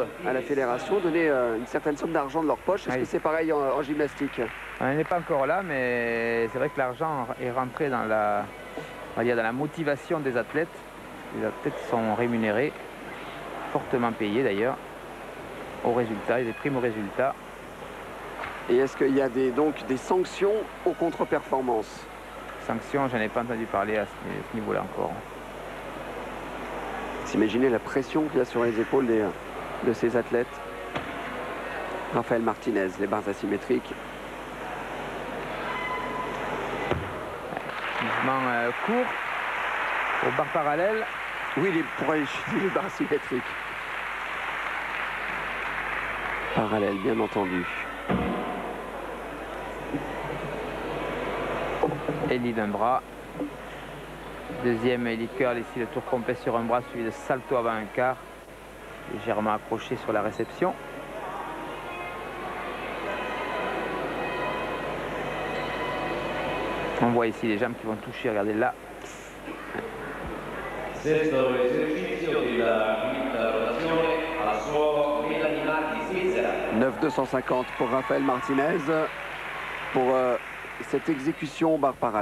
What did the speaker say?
demandent à la fédération donner euh, une certaine somme d'argent de leur poche. Est-ce Oui. que c'est pareil en, en gymnastique? On n'est pas encore là, mais c'est vrai que l'argent est rentré dans la, on va dire dans la motivation des athlètes. Les athlètes sont rémunérés, fortement payés d'ailleurs, au résultat, et des primes au résultat. Et est-ce qu'il y a des, donc des sanctions aux contre-performances? Sanctions, j'en ai pas entendu parler à ce, niveau-là encore. Vous imaginez la pression qu'il y a sur les épaules des- de ces athlètes. Raphaël Martinez, les barres asymétriques. Mouvement euh, court, au bar parallèle. Oui, les, pour les barres asymétriques. Parallèle, bien entendu. Ellie d'un bras. Deuxième Ellie curl ici, le tour complet sur un bras, suivi de salto avant un quart. Légèrement accroché sur la réception. On voit ici les jambes qui vont toucher, regardez là. Svizzera. 9,250 pour Raphaël Martinez pour euh, cette exécution barre parallèle.